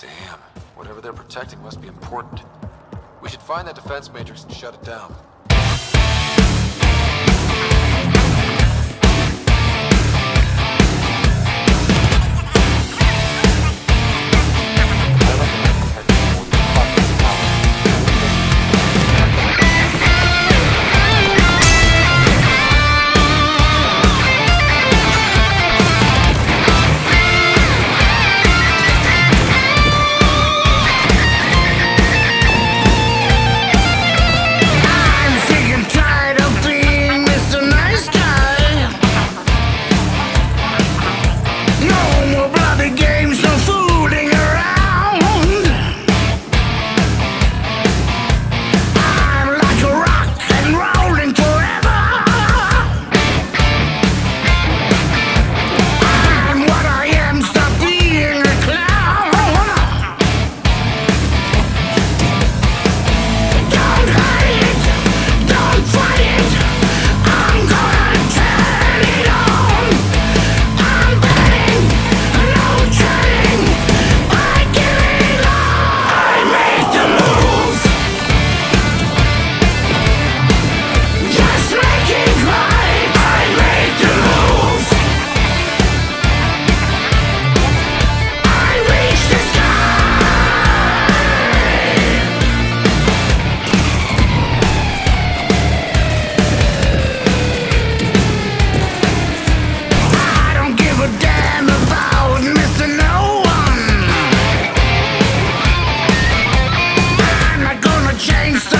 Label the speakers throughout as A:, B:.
A: Damn. Whatever they're protecting must be important. We should find that defense matrix and shut it down.
B: change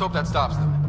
A: Let's hope that stops them.